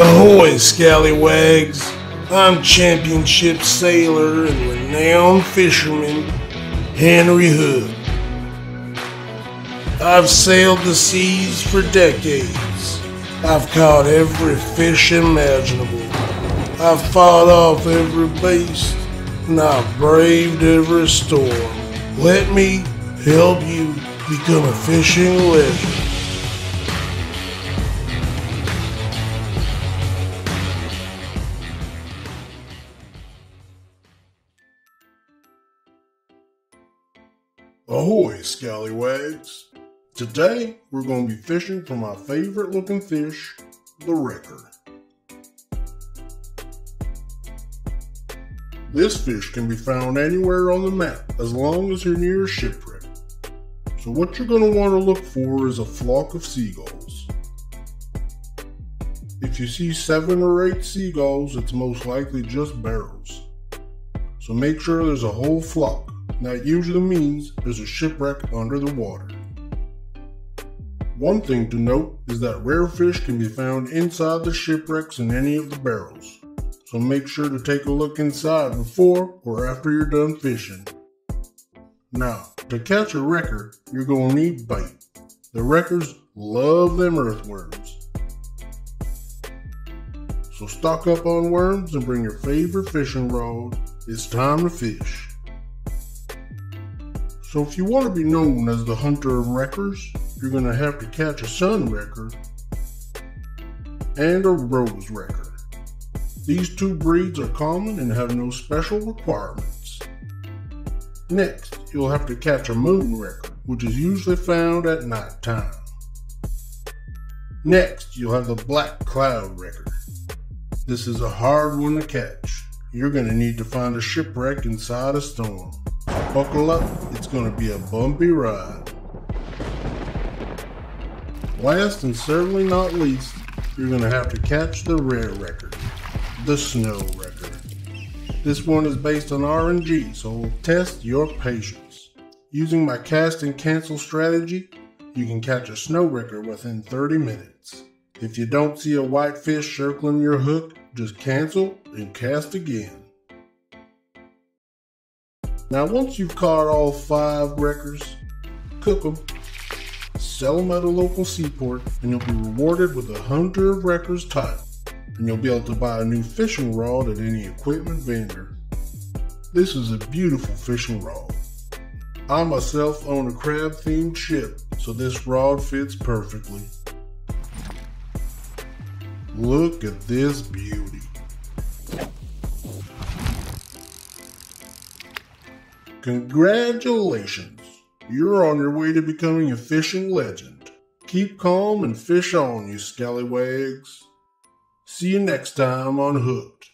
Ahoy, scallywags! I'm championship sailor and renowned fisherman Henry Hook. I've sailed the seas for decades. I've caught every fish imaginable. I've fought off every beast, and I've braved every storm. Let me help you become a fishing legend. Ahoy, scallywags! Today we're going to be fishing for my favorite looking fish, the wrecker. This fish can be found anywhere on the map as long as you're near a shipwreck. So what you're going to want to look for is a flock of seagulls. If you see seven or eight seagulls, it's most likely just barrels. So make sure there's a whole flock that usually means there's a shipwreck under the water. One thing to note is that rare fish can be found inside the shipwrecks in any of the barrels, so make sure to take a look inside before or after you're done fishing. Now, to catch a wrecker, you're going to need bait. The wreckers love them earthworms. So stock up on worms and bring your favorite fishing rod. It's time to fish. So if you want to be known as the hunter of wreckers, you're going to have to catch a sun wrecker and a rose wrecker. These two breeds are common and have no special requirements. Next, you'll have to catch a moon wrecker, which is usually found at night time. Next, you'll have the black cloud wrecker. This is a hard one to catch. You're going to need to find a shipwreck inside a storm. Buckle up, it's going to be a bumpy ride. Last and certainly not least, you're going to have to catch the rare wrecker, the snow wrecker. This one is based on RNG, so test your patience. Using my cast and cancel strategy, you can catch a snow wrecker within 30 minutes. If you don't see a white fish circling your hook, just cancel and cast again. Now, once you've caught all five wreckers, cook them, sell them at a local seaport, and you'll be rewarded with a Hunter of Wreckers title. And you'll be able to buy a new fishing rod at any equipment vendor. This is a beautiful fishing rod. I myself own a crab themed ship, so this rod fits perfectly. Look at this beauty. Congratulations! You're on your way to becoming a fishing legend. Keep calm and fish on, you scallywags. See you next time on Hooked.